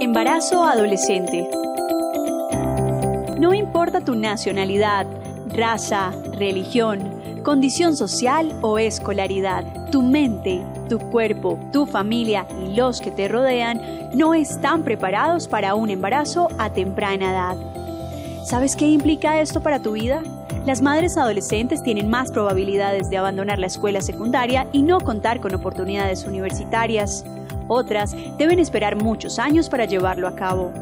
Embarazo adolescente. No importa tu nacionalidad, raza, religión, condición social o escolaridad, tu mente, tu cuerpo, tu familia y los que te rodean no están preparados para un embarazo a temprana edad. ¿Sabes qué implica esto para tu vida? Las madres adolescentes tienen más probabilidades de abandonar la escuela secundaria y no contar con oportunidades universitarias. Otras deben esperar muchos años para llevarlo a cabo.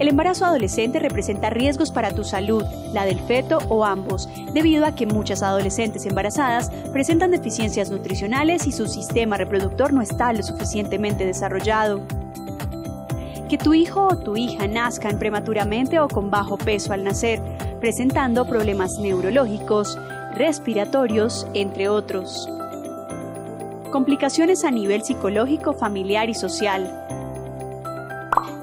El embarazo adolescente representa riesgos para tu salud, la del feto o ambos, debido a que muchas adolescentes embarazadas presentan deficiencias nutricionales y su sistema reproductor no está lo suficientemente desarrollado. Que tu hijo o tu hija nazcan prematuramente o con bajo peso al nacer, presentando problemas neurológicos, respiratorios, entre otros. Complicaciones a nivel psicológico, familiar y social.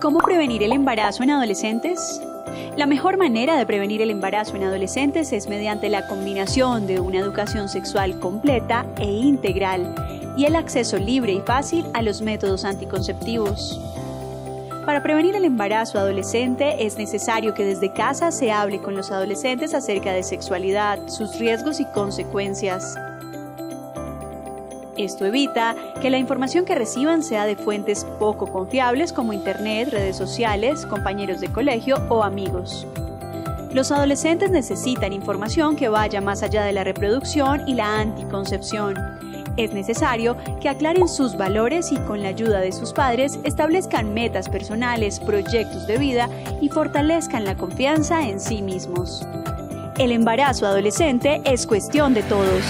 ¿Cómo prevenir el embarazo en adolescentes? La mejor manera de prevenir el embarazo en adolescentes es mediante la combinación de una educación sexual completa e integral y el acceso libre y fácil a los métodos anticonceptivos. Para prevenir el embarazo adolescente es necesario que desde casa se hable con los adolescentes acerca de sexualidad, sus riesgos y consecuencias. Esto evita que la información que reciban sea de fuentes poco confiables como Internet, redes sociales, compañeros de colegio o amigos. Los adolescentes necesitan información que vaya más allá de la reproducción y la anticoncepción. Es necesario que aclaren sus valores y con la ayuda de sus padres establezcan metas personales, proyectos de vida y fortalezcan la confianza en sí mismos. El embarazo adolescente es cuestión de todos.